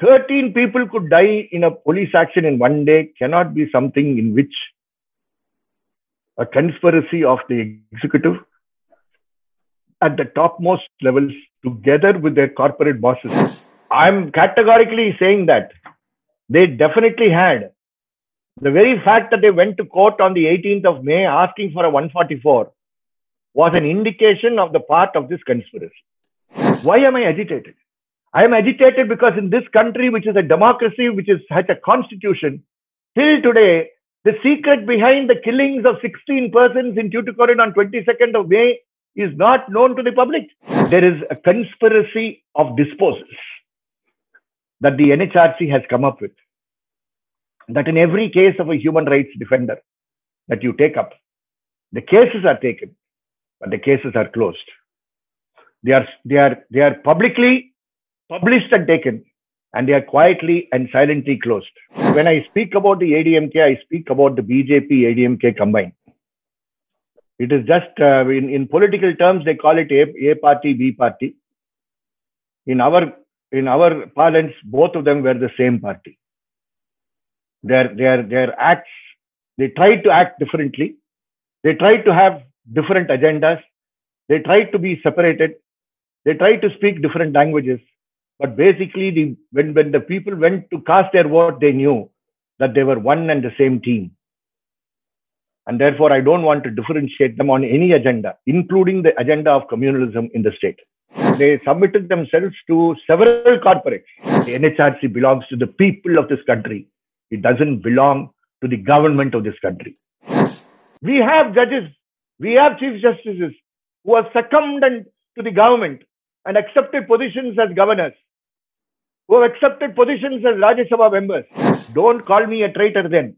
13 people could die in a police action in one day cannot be something in which a conspiracy of the executive at the topmost levels together with their corporate bosses. I'm categorically saying that they definitely had. The very fact that they went to court on the 18th of May asking for a 144 was an indication of the part of this conspiracy. Why am I agitated? I am agitated because in this country, which is a democracy, which is such a constitution, till today, the secret behind the killings of 16 persons in Tuticorin on 22nd of May is not known to the public. There is a conspiracy of disposals that the NHRC has come up with. That in every case of a human rights defender that you take up, the cases are taken, but the cases are closed. They are, they are, they are publicly published and taken, and they are quietly and silently closed. When I speak about the ADMK, I speak about the BJP ADMK combined. It is just uh, in, in political terms, they call it A, A party, B party. In our in our parlance, both of them were the same party. Their their their acts, they tried to act differently. They tried to have different agendas. They tried to be separated. They tried to speak different languages. But basically, the, when, when the people went to cast their vote, they knew that they were one and the same team. And therefore, I don't want to differentiate them on any agenda, including the agenda of communalism in the state. They submitted themselves to several corporates. The NHRC belongs to the people of this country. It doesn't belong to the government of this country. We have judges, we have chief justices who have succumbed to the government and accepted positions as governors, who have accepted positions as Rajya Sabha members. Don't call me a traitor then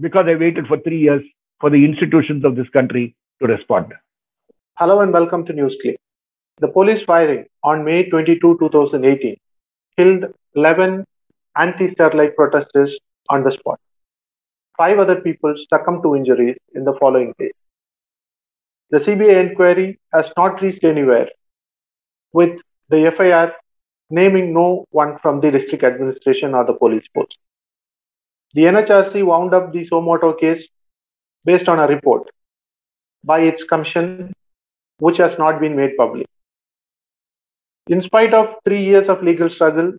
because I waited for three years for the institutions of this country to respond. Hello and welcome to Newsclick. The police firing on May 22, 2018 killed 11 anti-Sterlite protesters on the spot. Five other people succumbed to injuries in the following days. The CBI inquiry has not reached anywhere, with the FIR naming no one from the district administration or the police force. The NHRC wound up the suo moto case based on a report by its commission, which has not been made public. In spite of three years of legal struggle,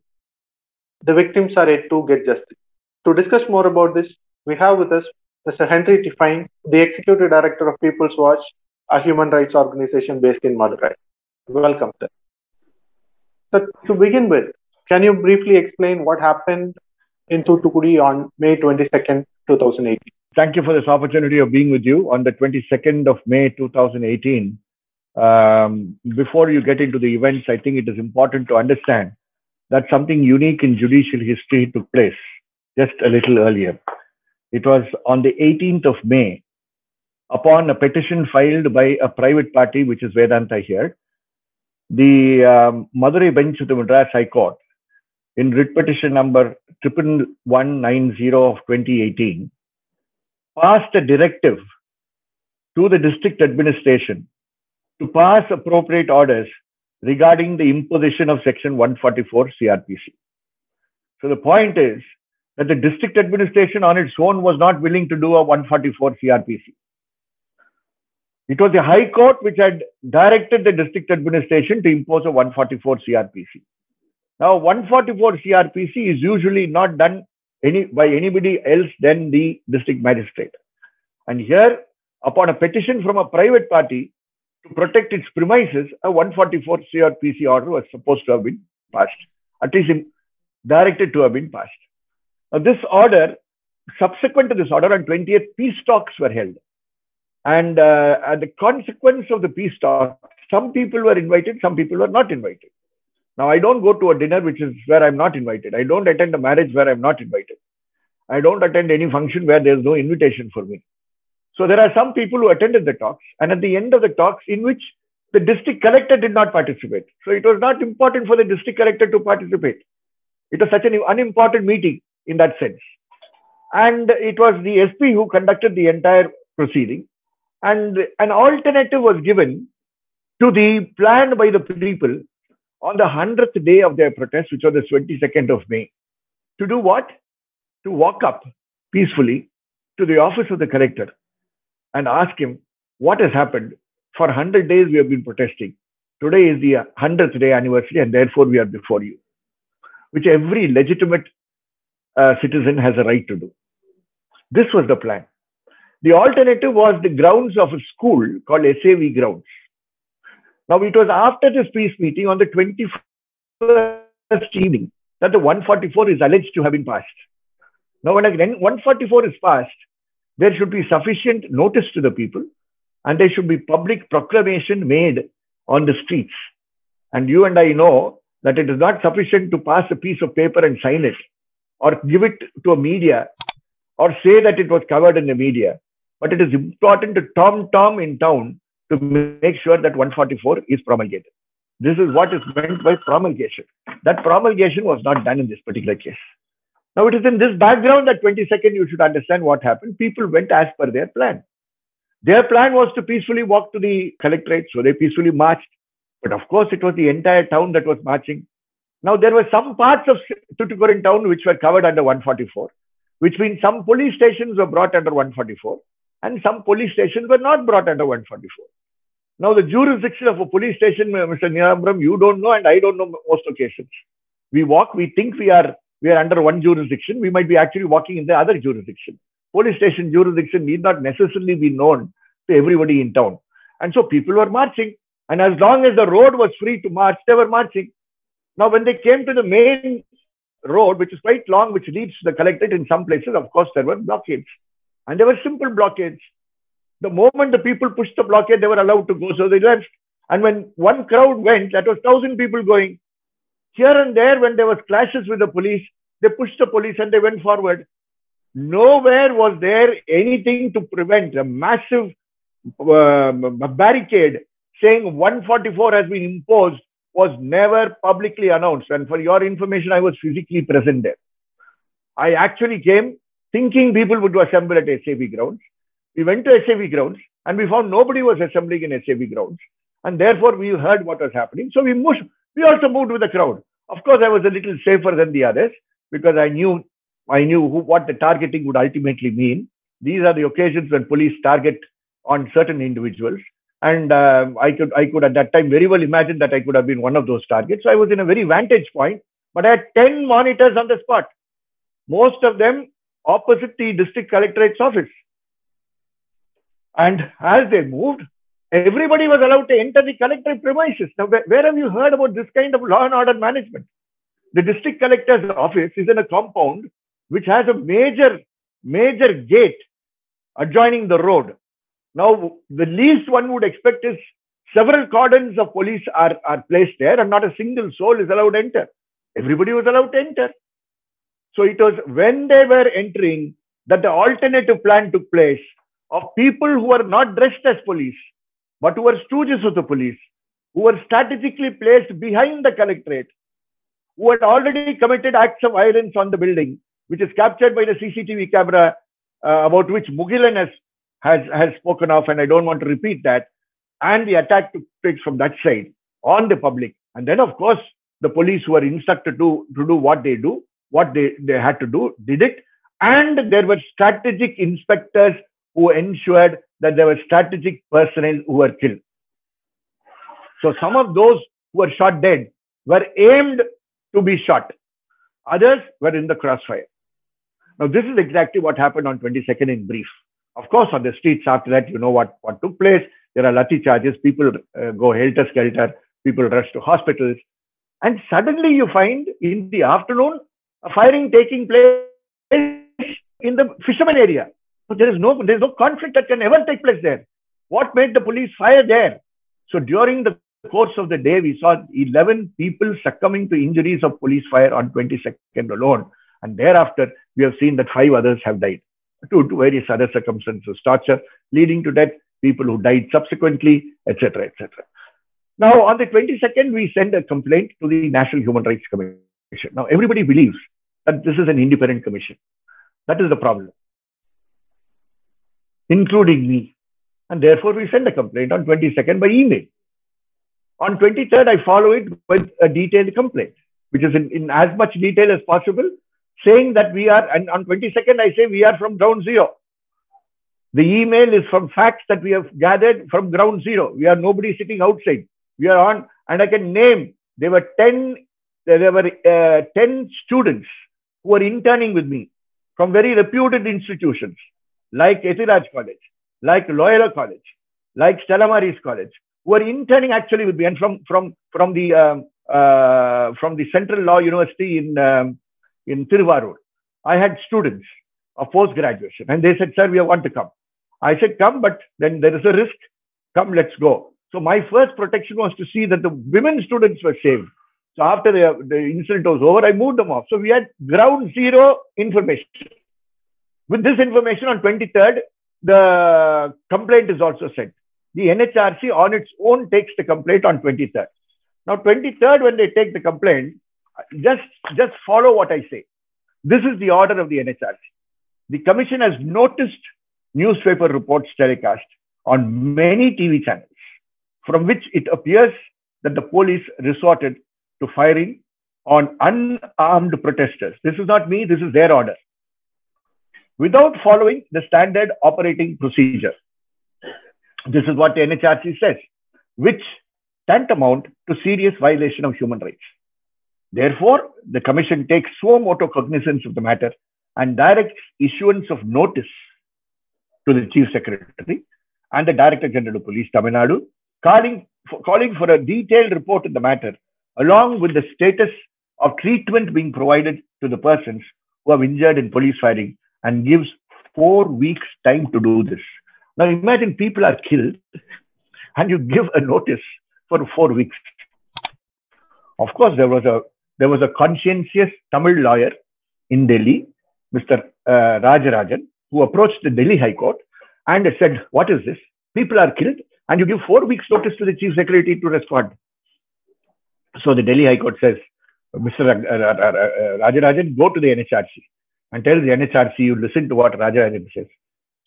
the victims are yet to get justice. To discuss more about this, we have with us Mr. Henry Tiphagne, the Executive Director of People's Watch, a human rights organization based in Madurai. Welcome, sir. So, to begin with, can you briefly explain what happened in Thoothukudi on May 22nd, 2018. Thank you for this opportunity of being with you on the 22nd of May 2018. Um, before you get into the events, I think it is important to understand that something unique in judicial history took place just a little earlier. It was on the 18th of May, upon a petition filed by a private party, which is Vedanta here, the um, Madurai bench of the Madras High Court in writ petition number 11190 of 2018 passed a directive to the district administration to pass appropriate orders regarding the imposition of section 144 CRPC. So the point is that the district administration on its own was not willing to do a 144 CRPC. It was the High Court which had directed the district administration to impose a 144 CRPC. Now, 144 CRPC is usually not done any by anybody else than the district magistrate. And here, upon a petition from a private party to protect its premises, a 144 CRPC order was supposed to have been passed, at least directed to have been passed. Now, this order, subsequent to this order, on 20th, peace talks were held. And uh, as the consequence of the peace talks, some people were invited, some people were not invited. Now, I don't go to a dinner which is where I'm not invited. I don't attend a marriage where I'm not invited. I don't attend any function where there's no invitation for me. So there are some people who attended the talks, and at the end of the talks, in which the district collector did not participate. So it was not important for the district collector to participate. It was such an unimportant meeting in that sense. And it was the SP who conducted the entire proceeding. And an alternative was given to the plan by the people on the 100th day of their protest, which was the 22nd of May, to do what? To walk up peacefully to the office of the collector and ask him what has happened. For 100 days, we have been protesting. Today is the 100th day anniversary, and therefore we are before you, which every legitimate uh, citizen has a right to do. This was the plan. The alternative was the grounds of a school called SAV grounds. Now, it was after this peace meeting on the 21st evening that the 144 is alleged to have been passed. Now, when 144 is passed, there should be sufficient notice to the people and there should be public proclamation made on the streets. And you and I know that it is not sufficient to pass a piece of paper and sign it or give it to a media or say that it was covered in the media. But it is important to tom tom in town to make sure that 144 is promulgated. This is what is meant by promulgation. That promulgation was not done in this particular case. Now, it is in this background that 22nd you should understand what happened. People went as per their plan. Their plan was to peacefully walk to the collectorate, so they peacefully marched. But of course, it was the entire town that was marching. Now, there were some parts of Tuticorin town which were covered under 144, which means some police stations were brought under 144 and some police stations were not brought under 144. Now, the jurisdiction of a police station, Mr. Nilambram, you don't know, and I don't know most occasions. We walk, we think we are we are under one jurisdiction. We might be actually walking in the other jurisdiction. Police station jurisdiction need not necessarily be known to everybody in town. And so people were marching. And as long as the road was free to march, they were marching. Now, when they came to the main road, which is quite long, which leads to the collectorate in some places, of course, there were blockades. And there were simple blockades. The moment the people pushed the blockade, they were allowed to go, so they left. And when one crowd went, that was thousand people going. Here and there, when there was clashes with the police, they pushed the police and they went forward. Nowhere was there anything to prevent a massive uh, barricade saying 144 has been imposed was never publicly announced. And for your information, I was physically present there. I actually came thinking people would assemble at SAV grounds. We went to SAV grounds and we found nobody was assembling in SAV grounds. And therefore, we heard what was happening. So we moved, we also moved with the crowd. Of course, I was a little safer than the others because I knew I knew who, what the targeting would ultimately mean. These are the occasions when police target on certain individuals, and uh, I could I could at that time very well imagine that I could have been one of those targets. So I was in a very vantage point, but I had ten monitors on the spot, most of them opposite the district collectorate's office. And as they moved, everybody was allowed to enter the collectorate premises. Now, where, have you heard about this kind of law and order management? The district collector's office is in a compound which has a major, major gate adjoining the road. Now, the least one would expect is several cordons of police are, are placed there and not a single soul is allowed to enter. Everybody was allowed to enter. So it was when they were entering that the alternative plan took place of people who were not dressed as police, but who were stooges of the police, who were strategically placed behind the collectorate, who had already committed acts of violence on the building, which is captured by the CCTV camera uh, about which Mugilan has, has, has spoken of, and I don't want to repeat that. And the attack took place from that side on the public. And then, of course, the police were instructed to, to do what they do, what they, they had to do, did it. And there were strategic inspectors who ensured that there were strategic personnel who were killed. So some of those who were shot dead were aimed to be shot. Others were in the crossfire. Now, this is exactly what happened on 22nd in brief. Of course, on the streets after that, you know what, what took place. There are lathi charges. People uh, go helter skelter. People rush to hospitals. And suddenly you find in the afternoon a firing taking place in the fisherman area. So there is no there is no conflict that can ever take place there. What made the police fire there? So during the course of the day, we saw 11 people succumbing to injuries of police fire on 22nd alone. And thereafter, we have seen that five others have died due to various other circumstances, torture leading to death, people who died subsequently, etc., etc. Now, on the 22nd, we send a complaint to the National Human Rights Commission. Now, everybody believes that this is an independent commission. That is the problem, including me. And therefore, we send a complaint on 22nd by email. On 23rd, I follow it with a detailed complaint, which is in, in as much detail as possible, saying that we are, and on 22nd, I say we are from ground zero. The email is from facts that we have gathered from ground zero. We are nobody sitting outside. We are on, and I can name, there were 10, there were uh, 10 students who were interning with me from very reputed institutions like Ethiraj College, like Loyola College, like Stella Maris College, who were interning actually with me and from, from, from, the, um, uh, from the Central Law University in, um, in Tiruvarur. I had students of post graduation and they said, Sir, we want to come. I said, Come, but then there is a risk. Come, let's go. So my first protection was to see that the women students were saved. So after the, the incident was over, I moved them off. So we had ground zero information. With this information on 23rd, the complaint is also sent. The NHRC on its own takes the complaint on 23rd. Now, 23rd, when they take the complaint, just, just follow what I say. This is the order of the NHRC. The commission has noticed newspaper reports telecast on many TV channels from which it appears that the police resorted to firing on unarmed protesters. This is not me, this is their order. Without following the standard operating procedure. This is what the NHRC says, which tantamount to serious violation of human rights. Therefore, the Commission takes suo moto cognizance of the matter and directs issuance of notice to the Chief Secretary and the Director General of Police, Tamil Nadu, calling for, calling for a detailed report in the matter, along with the status of treatment being provided to the persons who have injured in police firing and gives four weeks time to do this. Now imagine people are killed and you give a notice for four weeks. Of course, there was a there was a conscientious Tamil lawyer in Delhi, Mr. Uh, Rajarajan, who approached the Delhi High Court and said, What is this? People are killed, and you give four weeks notice to the Chief Secretary to respond. So the Delhi High Court says, Mr. Uh, uh, Rajarajan, go to the NHRC and tell the NHRC you listen to what Rajarajan says.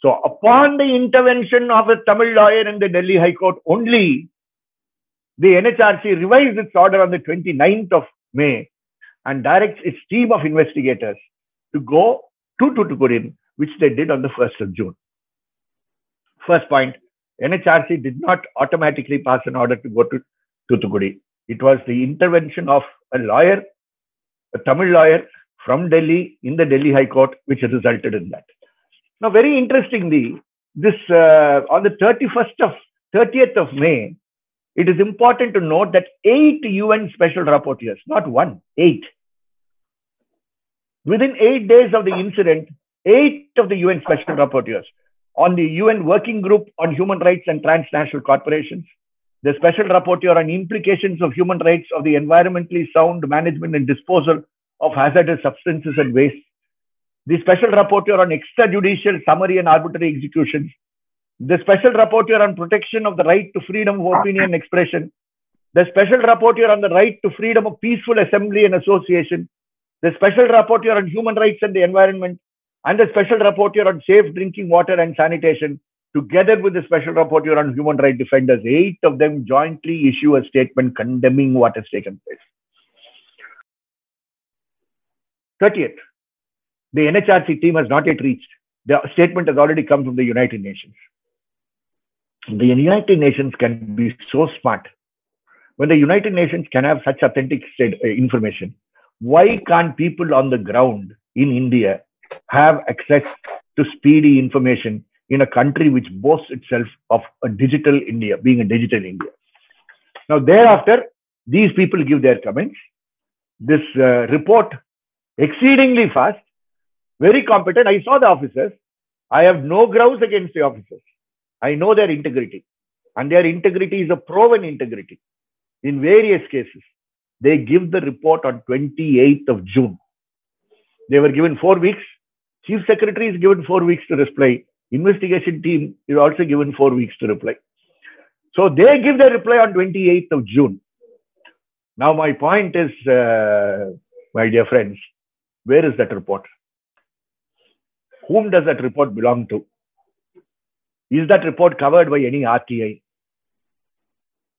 So upon the intervention of a Tamil lawyer in the Delhi High Court only, the NHRC revised its order on the 29th of May and directs its team of investigators to go to Tuticorin, which they did on the 1st of June. First point, NHRC did not automatically pass an order to go to Tuticorin. It was the intervention of a lawyer, a Tamil lawyer from Delhi in the Delhi High Court, which resulted in that. Now, very interestingly, this uh, on the 31st of 30th of May, it is important to note that eight UN special rapporteurs, not one, eight. Within eight days of the incident, eight of the UN special rapporteurs on the UN Working Group on Human Rights and Transnational Corporations, the special rapporteur on implications of human rights of the environmentally sound management and disposal of hazardous substances and waste, the special rapporteur on extrajudicial summary and arbitrary executions, the special rapporteur on protection of the right to freedom of opinion and expression, the special rapporteur on the right to freedom of peaceful assembly and association, the special rapporteur on human rights and the environment, and the special rapporteur on safe drinking water and sanitation, together with the special rapporteur on human rights defenders, eight of them jointly issue a statement condemning what has taken place. 30th, the NHRC team has not yet reached. The statement has already come from the United Nations. The United Nations can be so smart. When the United Nations can have such authentic uh, information, why can't people on the ground in India have access to speedy information in a country which boasts itself of a digital India, being a digital India? Now, thereafter, these people give their comments. This uh, report, exceedingly fast, very competent. I saw the officers. I have no grounds against the officers. I know their integrity. And their integrity is a proven integrity. In various cases, they give the report on 28th of June. They were given four weeks. Chief Secretary is given four weeks to reply. Investigation team is also given four weeks to reply. So they give their reply on 28th of June. Now, my point is, uh, my dear friends, where is that report? Whom does that report belong to? Is that report covered by any RTI?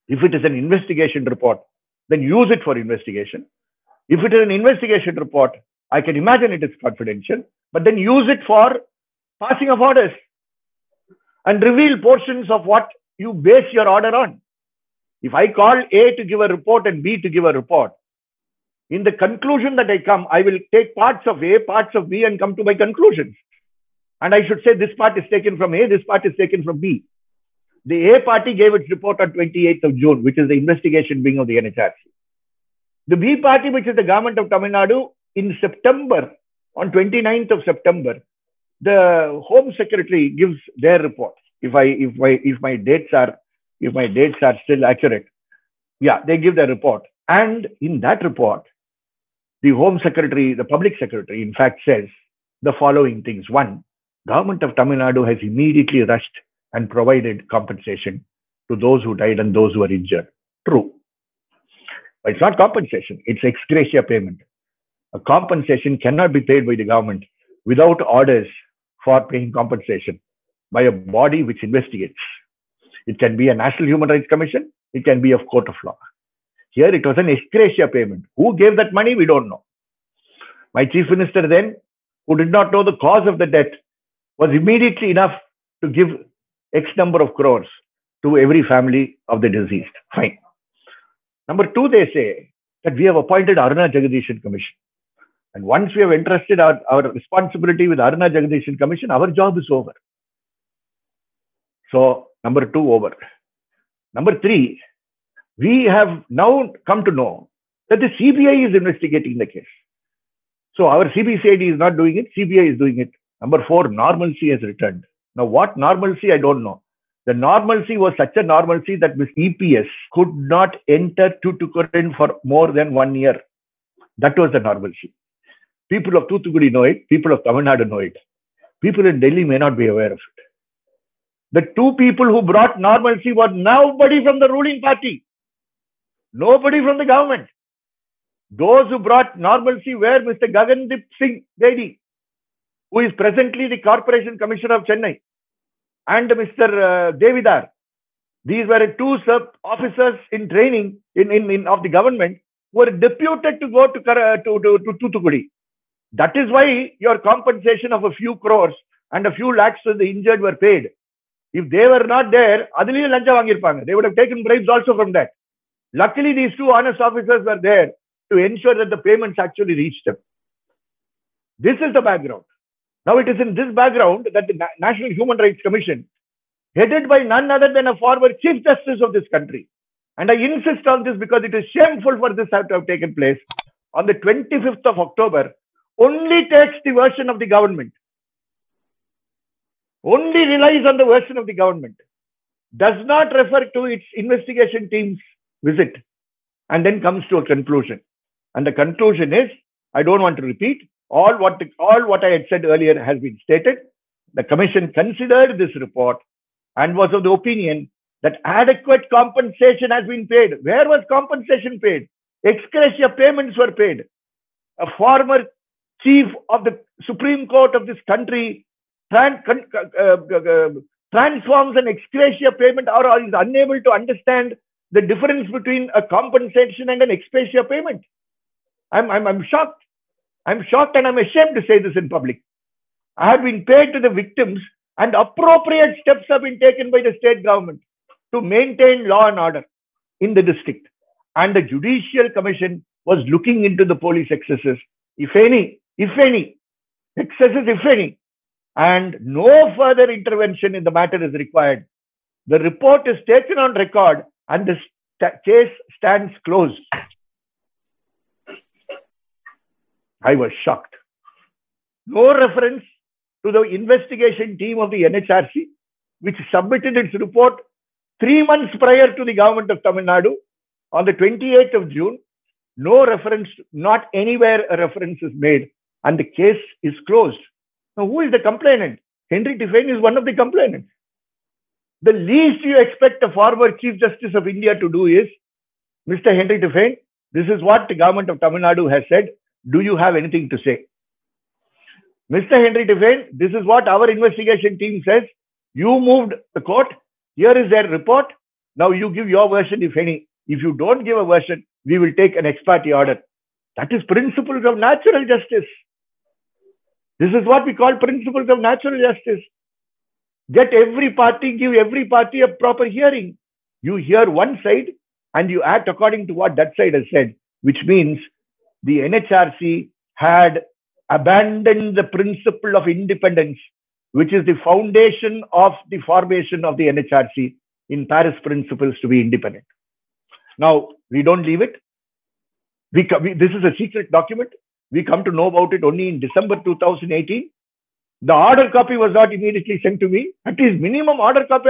If it is an investigation report, then use it for investigation. If it is an investigation report, I can imagine it is confidential, but then use it for passing of orders and reveal portions of what you base your order on. If I call A to give a report and B to give a report, in the conclusion that I come, I will take parts of A, parts of B, and come to my conclusions. And I should say this part is taken from A, this part is taken from B. The A party gave its report on 28th of June, which is the investigation wing of the NHRC. The B party, which is the government of Tamil Nadu, in September, on 29th of September, the Home Secretary gives their report. If I if my if my dates are if my dates are still accurate, yeah, they give their report. And in that report, the Home Secretary, the Public Secretary, in fact, says the following things. One, government of Tamil Nadu has immediately rushed and provided compensation to those who died and those who were injured. True. But it's not compensation, it's ex gratia payment. A compensation cannot be paid by the government without orders for paying compensation by a body which investigates. It can be a National Human Rights Commission, it can be a court of law. Here it was an ex payment. Who gave that money? We don't know. My chief minister then, who did not know the cause of the debt, was immediately enough to give X number of crores to every family of the deceased. Fine. Number two, they say that we have appointed Aruna Jagadeeshan Commission. And once we have entrusted our, our responsibility with Aruna Jagadeeshan Commission, our job is over. So, number two, over. Number three, we have now come to know that the CBI is investigating the case. So, our CBCID is not doing it, CBI is doing it. Number four, normalcy has returned. Now, what normalcy? I don't know. The normalcy was such a normalcy that Ms. EPS could not enter Tuticorin for more than one year. That was the normalcy. People of Thoothukudi know it. People of Tamil Nadu know it. People in Delhi may not be aware of it. The two people who brought normalcy were nobody from the ruling party, nobody from the government. Those who brought normalcy were Mr. Gagandeep Singh Bedi, who is presently the Corporation Commissioner of Chennai, and Mr. Uh, Devidar. These were two sub officers in training in, in, in of the government who were deputed to go to, to, to, to Thoothukudi. That is why your compensation of a few crores and a few lakhs to the injured were paid. If they were not there, They would have taken bribes also from that. Luckily, these two honest officers were there to ensure that the payments actually reached them. This is the background. Now, it is in this background that the National Human Rights Commission, headed by none other than a former Chief Justice of this country, and I insist on this because it is shameful for this to have taken place, on the 25th of October only takes the version of the government, only relies on the version of the government, does not refer to its investigation team's visit, and then comes to a conclusion. And the conclusion is, I don't want to repeat, all what, all what I had said earlier has been stated. The commission considered this report and was of the opinion that adequate compensation has been paid. Where was compensation paid? Ex payments were paid. A former chief of the Supreme Court of this country trans, uh, uh, transforms an ex payment or, is unable to understand the difference between a compensation and an ex payment. I'm, I'm, I'm shocked. I'm shocked and I'm ashamed to say this in public. I have been paid to the victims and appropriate steps have been taken by the state government to maintain law and order in the district. And the Judicial Commission was looking into the police excesses, if any, if any, excesses, if any, and no further intervention in the matter is required. The report is taken on record and the st case stands closed. I was shocked. No reference to the investigation team of the NHRC, which submitted its report three months prior to the government of Tamil Nadu on the 28th of June. No reference, not anywhere a reference is made, and the case is closed. Now, who is the complainant? Henry Tiphagne is one of the complainants. The least you expect a former Chief Justice of India to do is, Mr. Henry Tiphagne, this is what the government of Tamil Nadu has said. Do you have anything to say? Mr. Henry Tiphagne, this is what our investigation team says. You moved the court. Here is their report. Now you give your version, if any. If you don't give a version, we will take an ex parte order. That is principles of natural justice. This is what we call principles of natural justice. Get every party, give every party a proper hearing. You hear one side and you act according to what that side has said, which means the NHRC had abandoned the principle of independence, which is the foundation of the formation of the NHRC in Paris principles to be independent. Now, we don't leave it. We, this is a secret document. We come to know about it only in December 2018. The order copy was not immediately sent to me. At least minimum order copy,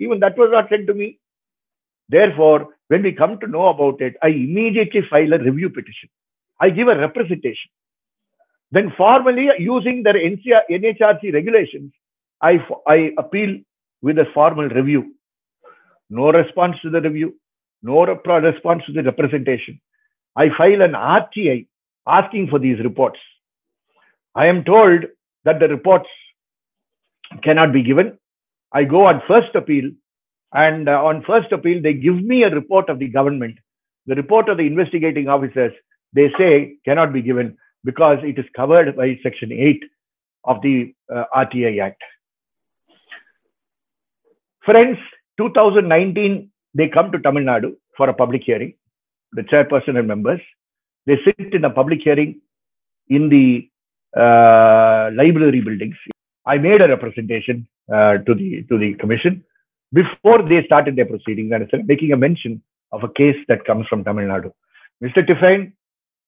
even that was not sent to me. Therefore, when we come to know about it, I immediately file a review petition. I give a representation. Then formally, using the NCR, NHRC regulations, I, I appeal with a formal review. No response to the review, no response to the representation. I file an RTI asking for these reports. I am told that the reports cannot be given. I go on first appeal, and uh, on first appeal, they give me a report of the government. The report of the investigating officers, they say cannot be given because it is covered by Section 8 of the uh, RTI Act. Friends, 2019, they come to Tamil Nadu for a public hearing, the chairperson and members. They sit in a public hearing in the uh, library buildings. I made a representation uh, to the to the commission before they started their proceedings and started making a mention of a case that comes from Tamil Nadu. Mr. Tiphagne,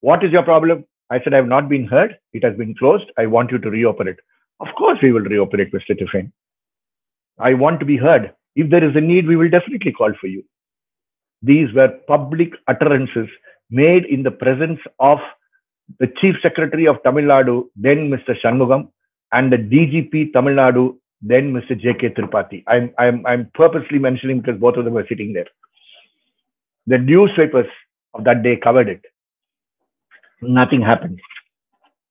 what is your problem? I said, I have not been heard. It has been closed. I want you to reopen it. Of course, we will reopen it, Mr. Tiphagne. I want to be heard. If there is a need, we will definitely call for you. These were public utterances made in the presence of the Chief Secretary of Tamil Nadu, then Mr. Shanmugam, and the DGP Tamil Nadu, then Mr. J.K. Tripathi. I'm, I'm, I'm purposely mentioning because both of them were sitting there. The newspapers of that day covered it. Nothing happened.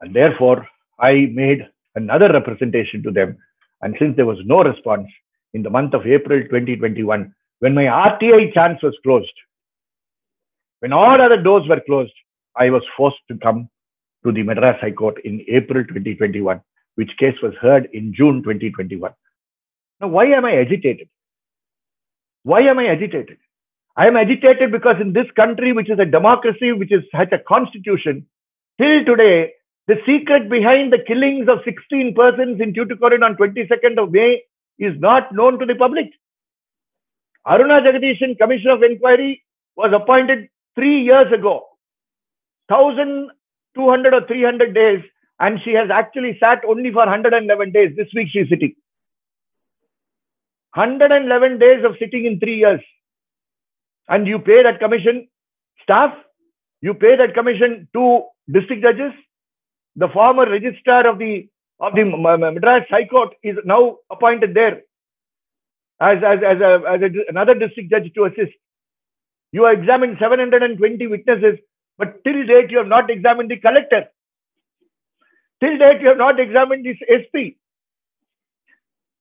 And therefore, I made another representation to them. And since there was no response, in the month of April 2021, when my RTI chance was closed, when all other doors were closed, I was forced to come to the Madras High Court in April 2021, which case was heard in June 2021. Now, why am I agitated? Why am I agitated? I am agitated because in this country, which is a democracy, which is has a constitution, till today, the secret behind the killings of 16 persons in Tuticorin on 22nd of May is not known to the public. Aruna Jagadeeshan Commission of Inquiry was appointed three years ago, 1,200 or 300 days, and she has actually sat only for 111 days. This week she's sitting. 111 days of sitting in three years. And you pay that commission staff, you pay that commission to district judges. The former registrar of the of the Madras High Court is now appointed there as, as, as, a, as a, another district judge to assist. You have examined 720 witnesses, but till date you have not examined the collector. Till date you have not examined this SP.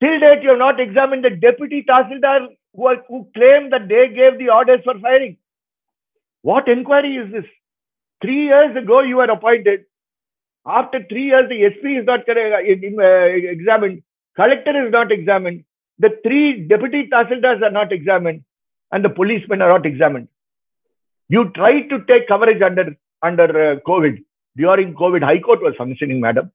Till date you have not examined the deputy Tahsildar who, who claimed that they gave the orders for firing. What inquiry is this? Three years ago you were appointed. After three years, the SP is not uh, examined. Collector is not examined. The three deputy Tahsildars are not examined and the policemen are not examined. You tried to take coverage under under uh, COVID. During COVID, High Court was functioning, madam.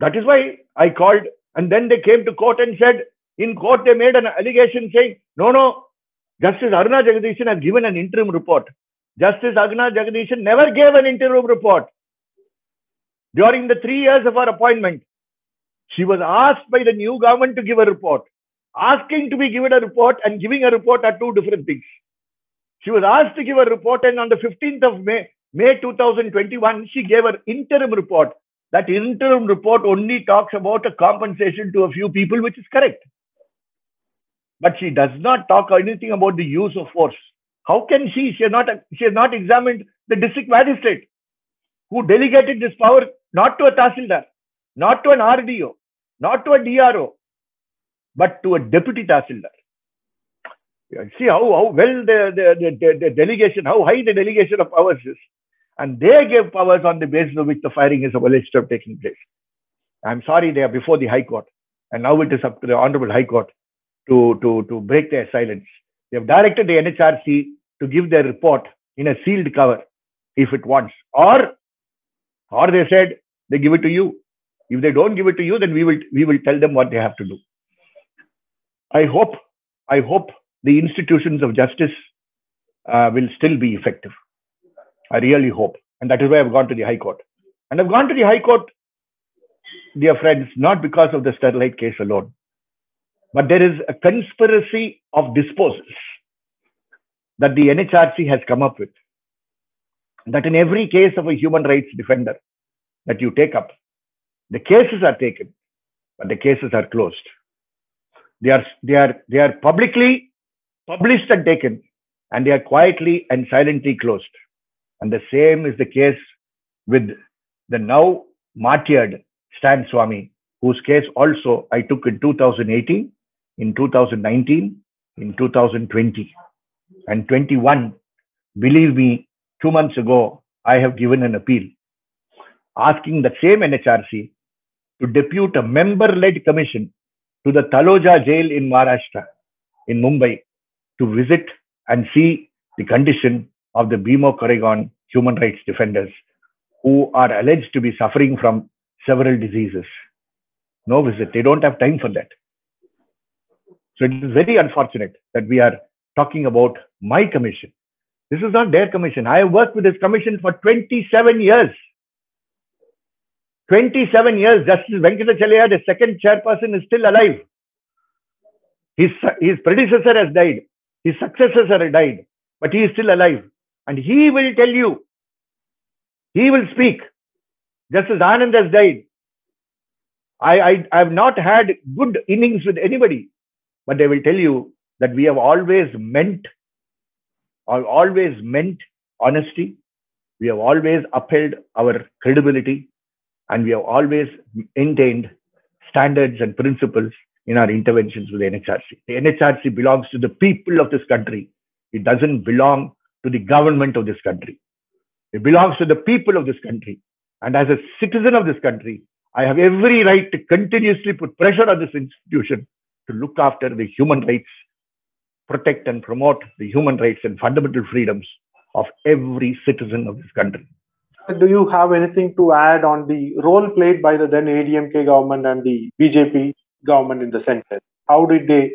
That is why I called, and then they came to court and said, in court they made an allegation saying, no, no, Justice Aruna Jagadeeshan has given an interim report. Justice Aruna Jagadeeshan never gave an interim report. During the three years of her appointment, she was asked by the new government to give a report asking to be given a report and giving a report are two different things. She was asked to give a report, and on the 15th of May, May 2021, she gave an interim report. That interim report only talks about a compensation to a few people, which is correct. But she does not talk anything about the use of force. How can she? She has not, she has not examined the district magistrate who delegated this power not to a Tahsildar, not to an RDO, not to a DRO, but to a deputy Tahsildar. See how, how well the, the, the, the delegation, how high the delegation of powers is. And they gave powers on the basis of which the firing is alleged to have taken place. I'm sorry, they are before the High Court. And now it is up to the Honorable High Court to, to, to break their silence. They have directed the NHRC to give their report in a sealed cover if it wants. Or, or they said they give it to you. If they don't give it to you, then we will we will tell them what they have to do. I hope I hope the institutions of justice uh, will still be effective. I really hope, and that is why I've gone to the High Court. And I've gone to the High Court, dear friends, not because of the Sterlite case alone, but there is a conspiracy of disposals that the NHRC has come up with. That in every case of a human rights defender that you take up, the cases are taken, but the cases are closed. They are, they are, they are publicly published and taken, and they are quietly and silently closed. And the same is the case with the now martyred Stan Swami, whose case also I took in 2018, in 2019, in 2020, and 21. Believe me, two months ago, I have given an appeal asking the same NHRC to depute a member led commission to the Taloja jail in Maharashtra, in Mumbai, to visit and see the condition of the Bhima Koregaon human rights defenders who are alleged to be suffering from several diseases. No visit. They don't have time for that. So it is very unfortunate that we are talking about my commission. This is not their commission. I have worked with this commission for 27 years. 27 years, Justice Venkatachaliah, the second chairperson, is still alive. His, his predecessor has died. His successors have died. But he is still alive. And he will tell you. He will speak. Justice Anand has died. I, I, I have not had good innings with anybody. But they will tell you that we have always meant, or always meant honesty. We have always upheld our credibility and we have always maintained standards and principles in our interventions with the NHRC. The NHRC belongs to the people of this country. It doesn't belong to the government of this country. It belongs to the people of this country. And as a citizen of this country, I have every right to continuously put pressure on this institution to look after the human rights, protect and promote the human rights and fundamental freedoms of every citizen of this country do you have anything to add on the role played by the then ADMK government and the BJP government in the center? How did they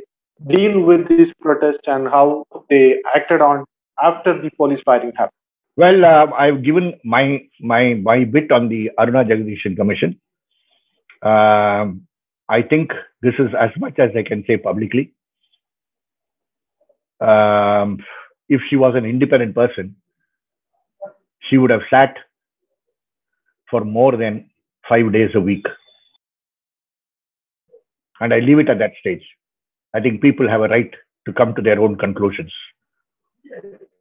deal with this protest and how they acted on after the police firing happened? Well, uh, I've given my my my bit on the Aruna Jagadeeshan Commission. Um, I think this is as much as I can say publicly. Um, if she was an independent person, she would have sat for more than five days a week. And I leave it at that stage. I think people have a right to come to their own conclusions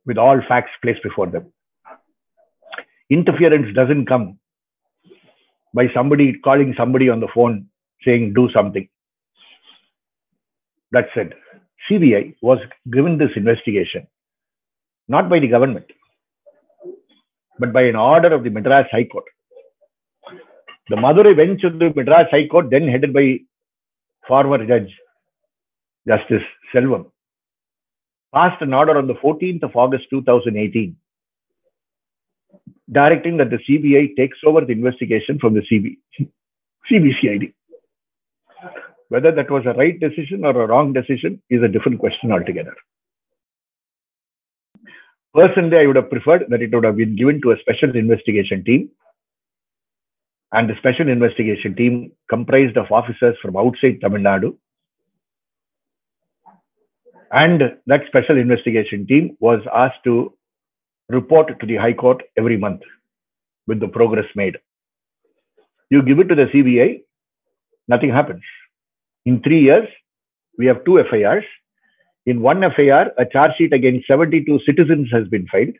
with all facts placed before them. Interference doesn't come by somebody calling somebody on the phone saying, do something. That said, CBI was given this investigation not by the government, but by an order of the Madras High Court. The Madurai bench of the Madras High Court, then headed by former Judge Justice Selvam, passed an order on the 14th of August 2018 directing that the CBI takes over the investigation from the CB, CBCID. Whether that was a right decision or a wrong decision is a different question altogether. Personally, I would have preferred that it would have been given to a special investigation team and the special investigation team comprised of officers from outside Tamil Nadu. And that special investigation team was asked to report to the High Court every month with the progress made. You give it to the CBI, nothing happens. In three years, we have two FIRs. In one FIR, a charge sheet against 72 citizens has been filed.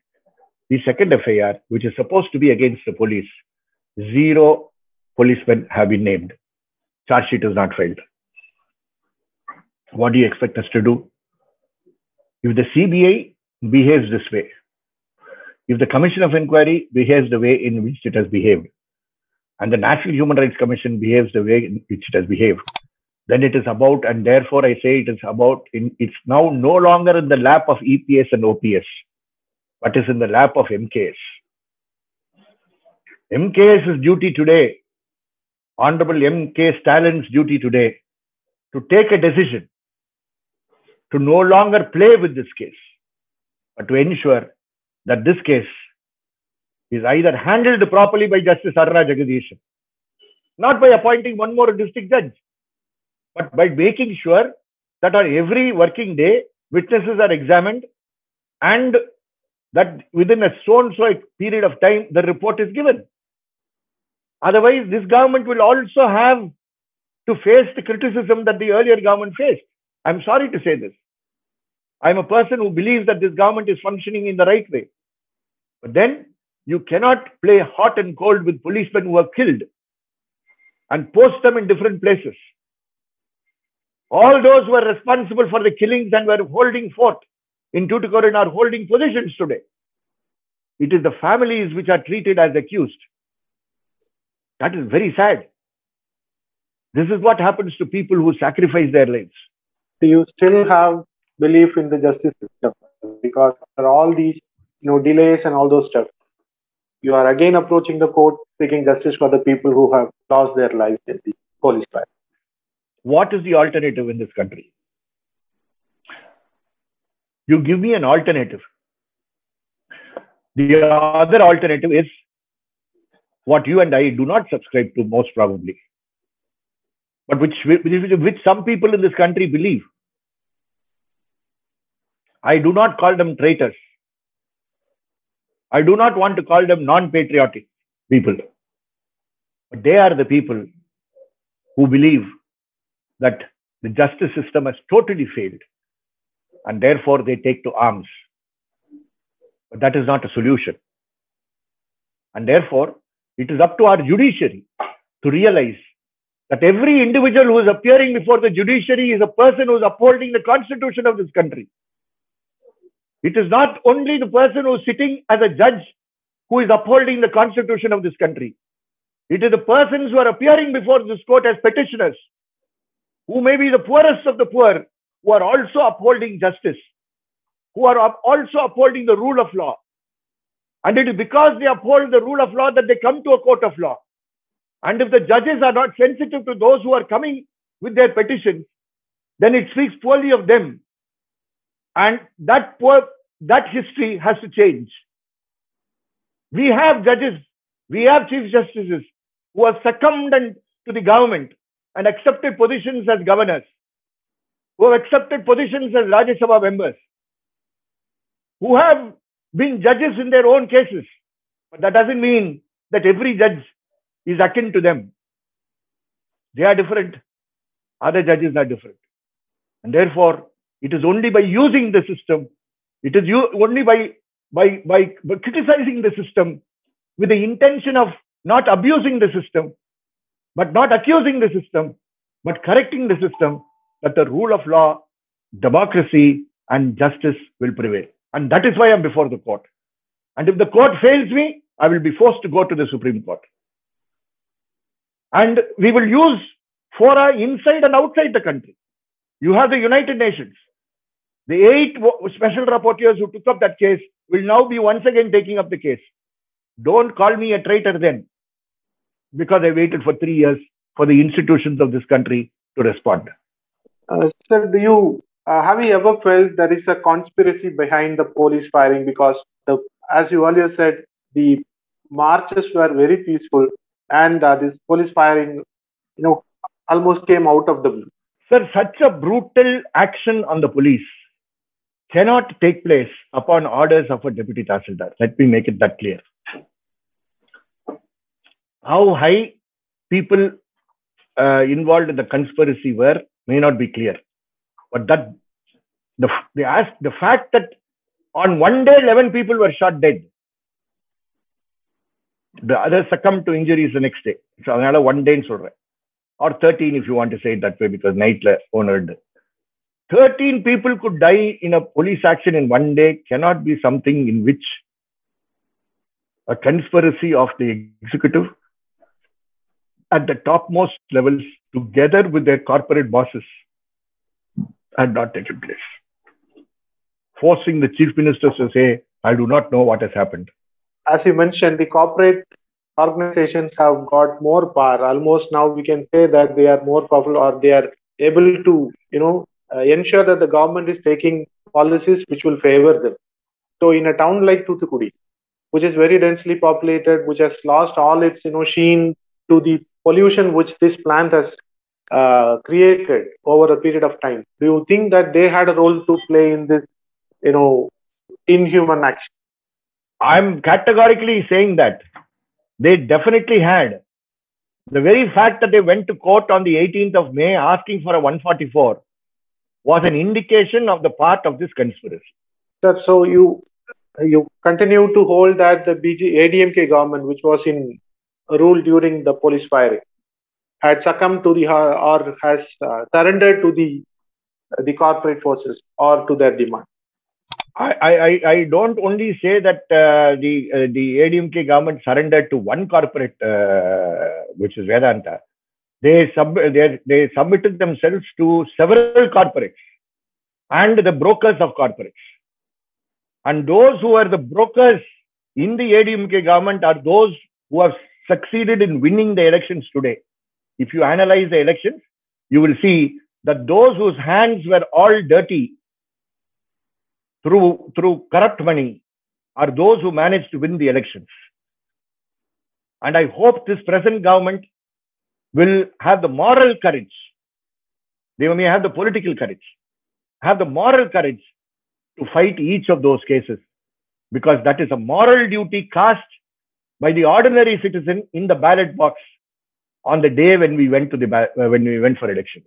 The second FIR, which is supposed to be against the police, zero policemen have been named. Charge sheet is not filed. What do you expect us to do? If the CBI behaves this way, if the Commission of Inquiry behaves the way in which it has behaved, and the National Human Rights Commission behaves the way in which it has behaved, then it is about, and therefore I say it is about, in, it's now no longer in the lap of EPS and OPS, but is in the lap of MKS. MKS's duty today, Honorable MK Stalin's duty today, to take a decision to no longer play with this case, but to ensure that this case is either handled properly by Justice Aruna Jagadeeshan, not by appointing one more district judge, but by making sure that on every working day, witnesses are examined and that within a so and so period of time, the report is given. Otherwise, this government will also have to face the criticism that the earlier government faced. I'm sorry to say this. I'm a person who believes that this government is functioning in the right way. But then you cannot play hot and cold with policemen who are killed and post them in different places. All those who are responsible for the killings and were holding forth in Tuticorin are holding positions today. It is the families which are treated as accused. That is very sad. This is what happens to people who sacrifice their lives. Do you still have belief in the justice system? Because for all these you know, delays and all those stuff, you are again approaching the court seeking justice for the people who have lost their lives in the police fire. What is the alternative in this country? You give me an alternative. The other alternative is what you and I do not subscribe to, most probably, but which, which, which some people in this country believe. I do not call them traitors. I do not want to call them non patriotic people. But they are the people who believe that the justice system has totally failed and therefore they take to arms. But that is not a solution. And therefore, it is up to our judiciary to realize that every individual who is appearing before the judiciary is a person who is upholding the constitution of this country. It is not only the person who is sitting as a judge who is upholding the constitution of this country. It is the persons who are appearing before this court as petitioners, who may be the poorest of the poor, who are also upholding justice, who are also upholding the rule of law. And it is because they uphold the rule of law that they come to a court of law. And if the judges are not sensitive to those who are coming with their petitions, then it speaks poorly of them and that poor, that history has to change. We have judges, we have chief justices who have succumbed to the government and accepted positions as governors, who have accepted positions as Rajya Sabha members, who have been judges in their own cases. But that doesn't mean that every judge is akin to them. They are different. Other judges are different. And therefore, it is only by using the system, it is only by, by, by, by criticizing the system with the intention of not abusing the system, but not accusing the system, but correcting the system, that the rule of law, democracy, and justice will prevail. And that is why I'm before the court. And if the court fails me, I will be forced to go to the Supreme Court. And we will use fora inside and outside the country. You have the United Nations. The eight special rapporteurs who took up that case will now be once again taking up the case. Don't call me a traitor then, because I waited for three years for the institutions of this country to respond. Uh, sir, do you uh, have you ever felt there is a conspiracy behind the police firing? Because the, as you earlier said, the marches were very peaceful, and uh, this police firing, you know, almost came out of the blue. Sir, such a brutal action on the police cannot take place upon orders of a deputy tahsildar. Let me make it that clear. How high people uh, involved in the conspiracy were may not be clear, but that the the, ask, the fact that on one day 11 people were shot dead, the others succumbed to injuries the next day. So another one day in or 13 if you want to say it that way because night owner 13 people could die in a police action in one day cannot be something in which a conspiracy of the executive at the topmost levels together with their corporate bosses had not taken place. Forcing the chief ministers to say, I do not know what has happened. As you mentioned, the corporate organizations have got more power. Almost now we can say that they are more powerful or they are able to, you know, uh, ensure that the government is taking policies which will favor them. So in a town like Thoothukudi, which is very densely populated, which has lost all its, you know, sheen to the pollution which this plant has uh, created over a period of time. Do you think that they had a role to play in this, you know, inhuman action? I'm categorically saying that they definitely had. The very fact that they went to court on the 18th of May asking for a 144 was an indication of the part of this conspiracy. Sir, so you you continue to hold that the BG, ADMK government, which was in uh, rule during the police firing, had succumbed to the uh, or has uh, surrendered to the uh, the corporate forces or to their demand. I, I, I don't only say that uh, the uh, the ADMK government surrendered to one corporate, uh, which is Vedanta. They, sub, they, they submitted themselves to several corporates and the brokers of corporates. And those who are the brokers in the ADMK government are those who have succeeded in winning the elections today. If you analyze the elections, you will see that those whose hands were all dirty through, through corrupt money are those who managed to win the elections. And I hope this present government will have the moral courage. They may have the political courage, have the moral courage to fight each of those cases because that is a moral duty cast by the ordinary citizen in the ballot box on the day when we went to the when we went for elections.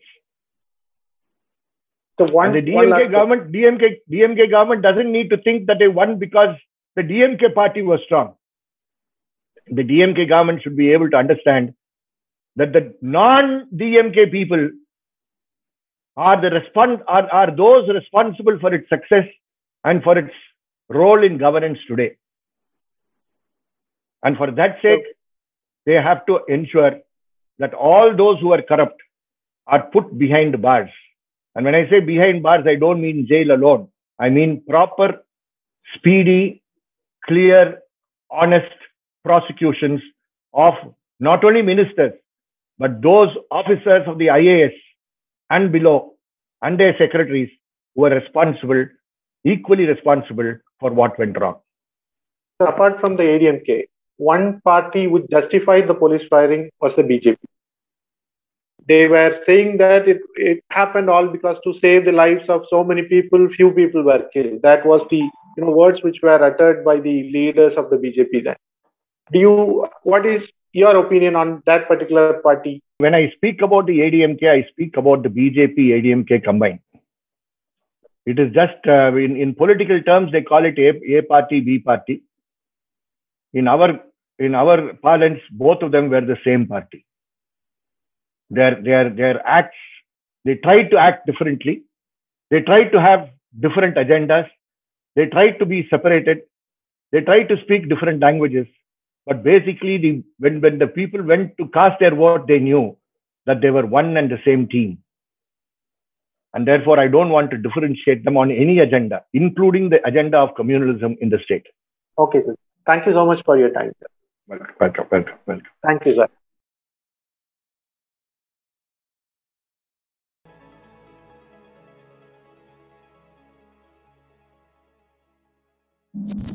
So one, and the DMK government, DMK, DMK government doesn't need to think that they won because the DMK party was strong. The DMK government should be able to understand that the non-DMK people are the respond are, are those responsible for its success and for its role in governance today. And for that sake, they have to ensure that all those who are corrupt are put behind bars. And when I say behind bars, I don't mean jail alone. I mean proper, speedy, clear, honest prosecutions of not only ministers, but those officers of the IAS and below and their secretaries who are responsible, equally responsible for what went wrong. Apart from the ADMK, one party which justified the police firing was the BJP. They were saying that it, it happened all because to save the lives of so many people, few people were killed. That was the you know words which were uttered by the leaders of the BJP then. Do you what is your opinion on that particular party? When I speak about the ADMK, I speak about the BJP ADMK combined. It is just uh, in, in political terms, they call it A, A party, B party. In our in our parlance, both of them were the same party. Their their their acts, they try to act differently. They try to have different agendas. They try to be separated. They try to speak different languages but basically, the, when, when the people went to cast their vote, they knew that they were one and the same team. And therefore, I don't want to differentiate them on any agenda, including the agenda of communalism in the state. Okay, sir. Thank you so much for your time. Sir. Welcome, welcome, welcome, welcome. Thank you, sir. you